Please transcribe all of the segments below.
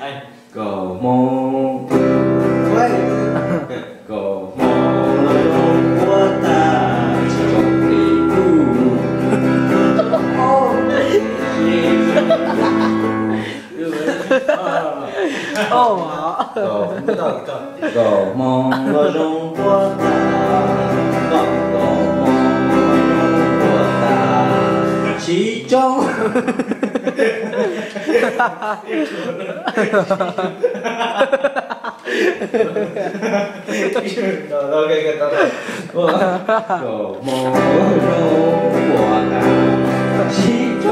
Đây Cổ mô Quay Cổ mô Ồ hả? Cổ mong ở Trung Quốc ta Cổ mong ở Trung Quốc ta Chỉ trong 的，狗狗梦了中国的其中。OK，等等，我狗梦了中国的其中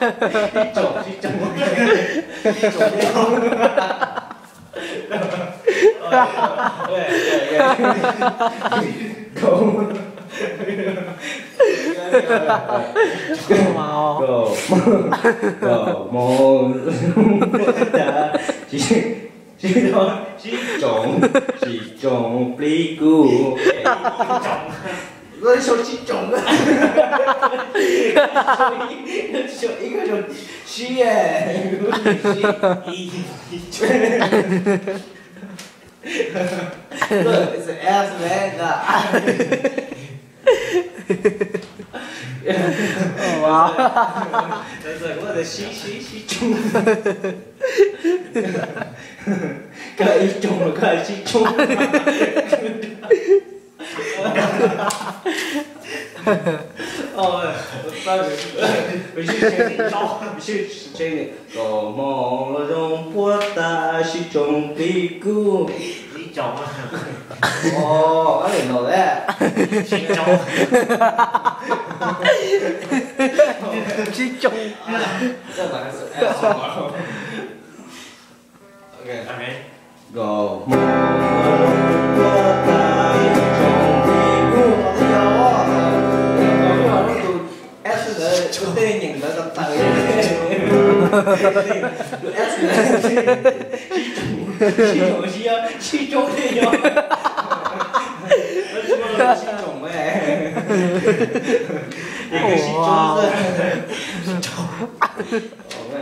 一种一种。哈哈哈哈哈！对对对，狗，哈哈哈哈哈！狗猫，狗猫，哈哈哈哈哈！是是种是种，比狗，哈哈哈哈哈！我说其中啊，说一个说西耶，一，Look, it's an ass man. 哇，这是我的西西西中，该一中了，该西中。哦，三个，必须确定，必须确定。狗梦了中博大西中屁股。你讲嘛？ Oh, I didn't know that. 你讲。集中，这哪个是 S 吗？OK， OK。狗 실종 시야 실종이요. 실종 왜? 이거 실종은 실종. 왜?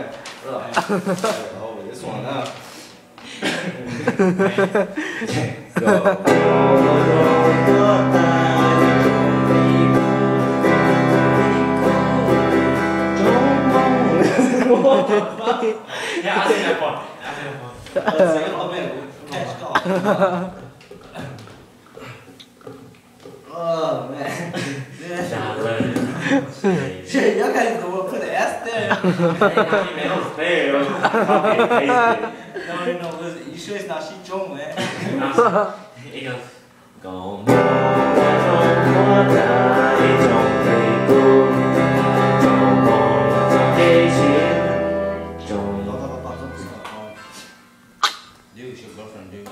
어, 왜 소환아? 야. Ja, ask me that one. Ask me that one. Oh man. Challenge. Shit, y'all guys don't want to put an S there. Emails there. Copy and paste No, no, no. You sure it's not she Jong, man? it. It goes. 狗梦中国的一种 your girlfriend do?